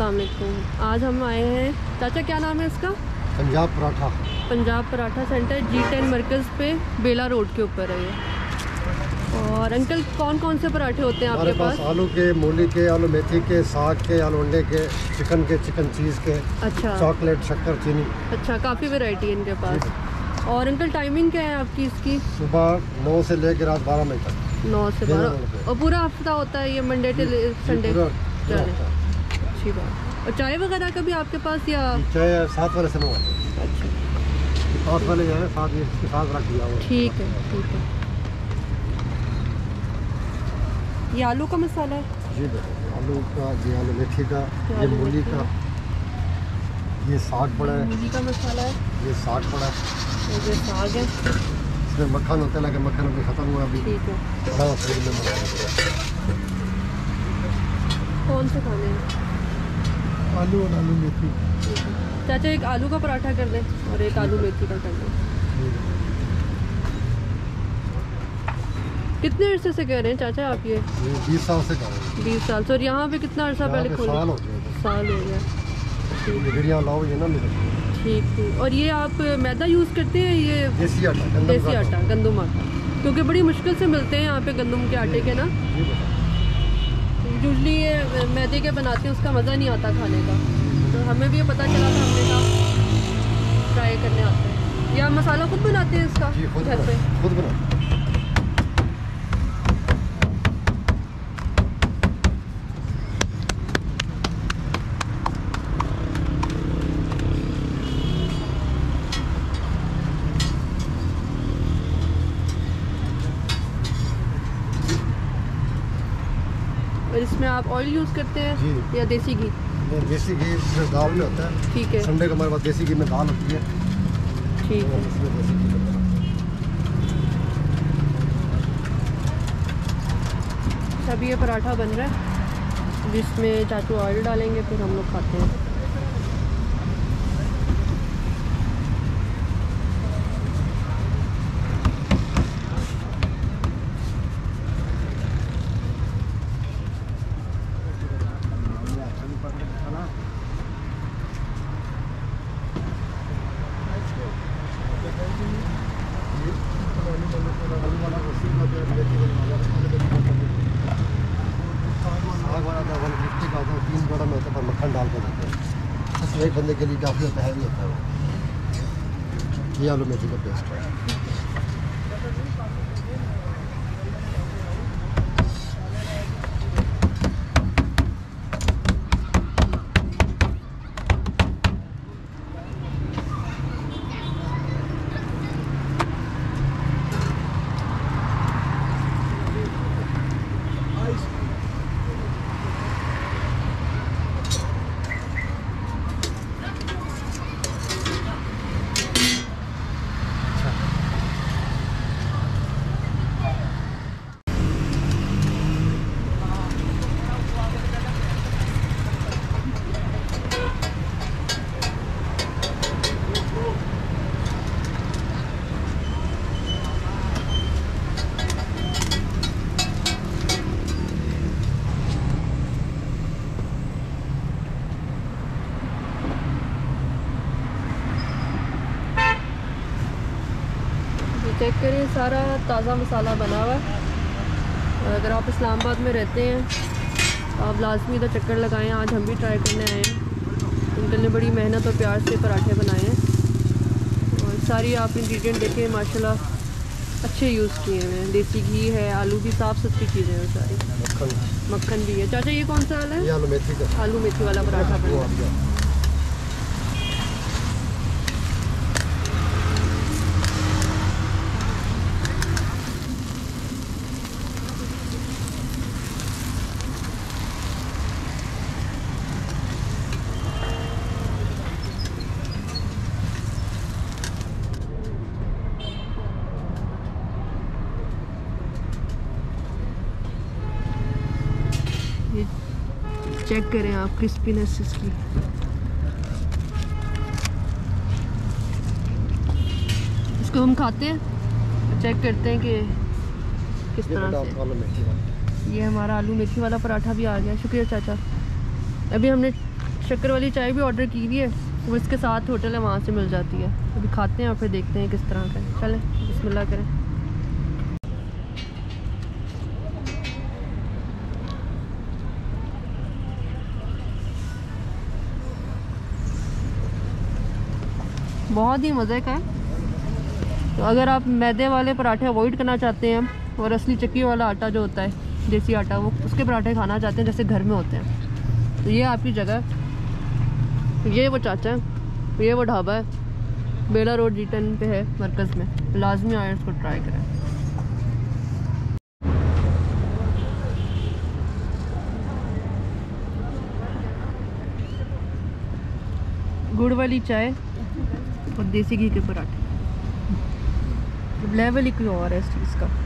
अलैक्म आज हम आए हैं। चाचा क्या नाम है इसका? Punjab paratha. Punjab paratha center G ten मरकज़ पे बेला रोड के ऊपर है ये। और अंकल कौन कौन से पराठे होते हैं आपके पास पास? आलू के मूली के आलू मेथी के साग के आलू अंडे के चिकन के चिकन चीज़ के अच्छा। चॉकलेट शक्कर चीनी। अच्छा काफ़ी वेराइटी है इनके पास। और अंकल टाइमिंग क्या है आपकी इसकी? सुबह नौ से लेकर रात बारह बजे तक। नौ से बारह। और पूरा हफ़्ता होता है ये मंडे टू संडे पूरा- पूरा चले हफ़्ता। अच्छी बात और चाय वगैरह का भी आपके पास या चाहे सात वाले से मंगवाते अच्छा। हैं सात वाले जो है ये इसके साथ रख दिया हुआ ठीक है ठीक है। ये आलू का मसाला है? जी आलू का ये आलू मेथी का ये मूली का ये साग पड़ा है। मूली का मसाला है? ये साग पड़ा है। ये साग है? इसमें मक्खन होता है लेकिन मक्खन अभी ख़त्म हुआ अभी। ठीक है। बड़ा इसमें कौन से खाने हैं? आलू और आलू मेथी। चाचा एक आलू का पराठा कर दें और एक आलू मेथी का कर दें। कितने अरसे से कह रहे हैं चाचा आप ये? बीस साल से कर रहे हैं। बीस साल से और यहाँ पे कितना अरसा पहले खोले? साल हो गए साल हो गया। ठीक ठीक। और ये आप मैदा यूज़ करते हैं ये? देसी आटा गंदम देसी आटा। गंदम आटा। क्योंकि बड़ी मुश्किल से मिलते हैं यहाँ पे गंदम के आटे के ना। यूजली ये मैदे के बनाते हैं उसका मज़ा नहीं आता खाने का। तो हमें भी ये पता चला था हमने कहा ट्राई करने आते हैं। या मसाला खुद बनाते हैं इसका घर पे? बना खुद बना। और इसमें आप ऑयल यूज़ करते हैं या देसी घी? देसी घी दाल में होता है। ठीक है। संडे का हमारे पास देसी घी में दाल होती है। ठीक तो है। हैं। अभी ये पराठा बन रहा है जिसमें चाचू ऑयल डालेंगे फिर हम लोग खाते हैं साग वाला था वन फिफ्टी का होता है तीन बड़ा में होता है पर मक्खन डाल कर देते हैं बस एक बंदे के लिए काफ़ी होता है भी होता है ये आलू मेथी का पेस्ट है चेक करें सारा ताज़ा मसाला बना हुआ है। और अगर आप इस्लामाबाद में रहते हैं तो आप लाजमी इधर चक्कर लगाएँ। आज हम भी ट्राई करने आए हैं। अंकल लिए बड़ी मेहनत और प्यार से पराठे बनाए हैं। और सारी आप इंग्रेडिएंट देखें माशाल्लाह अच्छे यूज़ किए हुए हैं। देसी घी है आलू भी साफ़ सुथरी चीज़ें हैं सारी। मक्खन। मक्खन भी है। चाचा ये कौन सा वाला है? आलू मेथी का। आलू मेथी वाला पराठा बना आ गया ये चेक करें आप क्रिस्पीनेस इसकी। इसको हम खाते हैं चेक करते हैं कि किस तरह से। ये हमारा आलू मेथी वाला पराठा भी आ गया शुक्रिया चाचा। अभी हमने शक्कर वाली चाय भी ऑर्डर की हुई है वो इसके साथ होटल है वहाँ से मिल जाती है। अभी खाते हैं और फिर देखते हैं किस तरह का चलें बिस्मिल्लाह करें। बहुत ही मज़े का है। तो अगर आप मैदे वाले पराठे अवॉइड करना चाहते हैं, और असली चक्की वाला आटा जो होता है, देसी आटा, वो उसके पराठे खाना चाहते हैं, जैसे घर में होते हैं। तो ये आपकी जगह है। ये वो चाचा है, ये वो ढाबा है। बेला रोड जी टेन पे है मरकज़ में। लाजमी आए इसको ट्राई करें। गुड़ वाली चाय और देसी घी के पराठे। लेवल ही कोई और है इस चीज़ का।